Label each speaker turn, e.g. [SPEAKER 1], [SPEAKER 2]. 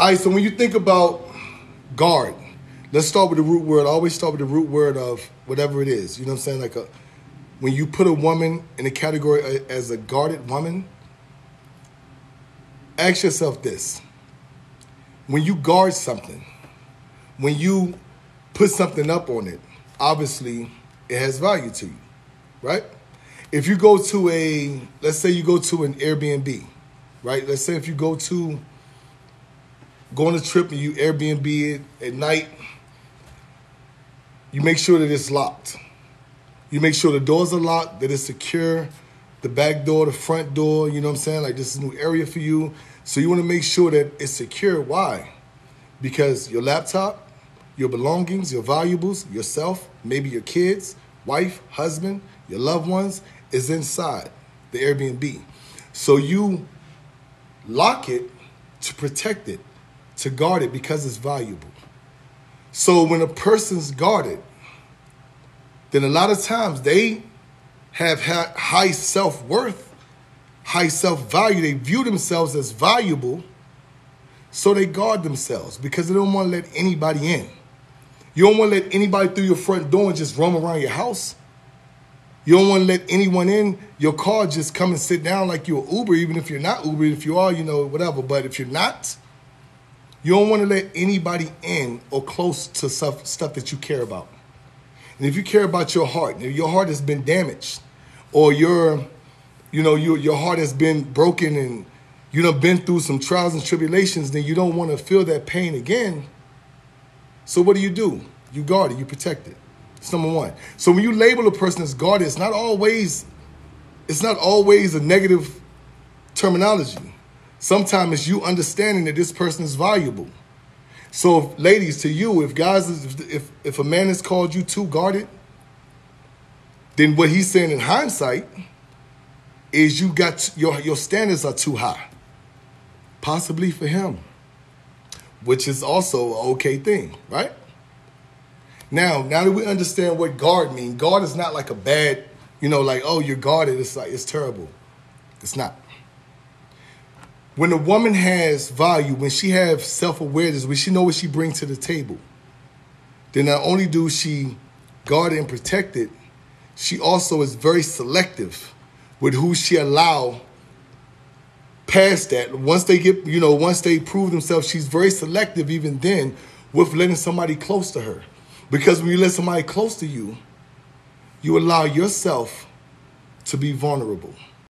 [SPEAKER 1] All right, so when you think about guard, let's start with the root word. I always start with the root word of whatever it is. You know what I'm saying? Like a when you put a woman in a category as a guarded woman, ask yourself this. When you guard something, when you put something up on it, obviously it has value to you, right? If you go to a, let's say you go to an Airbnb, right? Let's say if you go to, go on a trip and you Airbnb it at night, you make sure that it's locked. You make sure the doors are locked, that it's secure, the back door, the front door, you know what I'm saying? Like this is a new area for you. So you want to make sure that it's secure. Why? Because your laptop, your belongings, your valuables, yourself, maybe your kids, wife, husband, your loved ones is inside the Airbnb. So you lock it to protect it, to guard it because it's valuable. So when a person's guarded, then a lot of times they have high self worth, high self value. They view themselves as valuable, so they guard themselves because they don't want to let anybody in. You don't want to let anybody through your front door and just roam around your house. You don't want to let anyone in your car just come and sit down like you're Uber, even if you're not Uber. If you are, you know, whatever. But if you're not, you don't want to let anybody in or close to stuff, stuff that you care about. And if you care about your heart, if your heart has been damaged, or your, you know, your your heart has been broken and you know been through some trials and tribulations, then you don't want to feel that pain again. So what do you do? You guard it, you protect it. It's number one. So when you label a person as guarded, it's not always, it's not always a negative terminology. Sometimes it's you understanding that this person is valuable. So, if, ladies, to you, if guys, if if a man has called you too guarded, then what he's saying in hindsight is you got your your standards are too high, possibly for him, which is also an okay thing, right? Now, now that we understand what guard means, guard is not like a bad, you know, like oh you're guarded. It's like it's terrible. It's not when a woman has value, when she has self-awareness, when she know what she brings to the table, then not only do she guard and protect it, she also is very selective with who she allow past that. Once they get, you know, once they prove themselves, she's very selective even then with letting somebody close to her. Because when you let somebody close to you, you allow yourself to be vulnerable.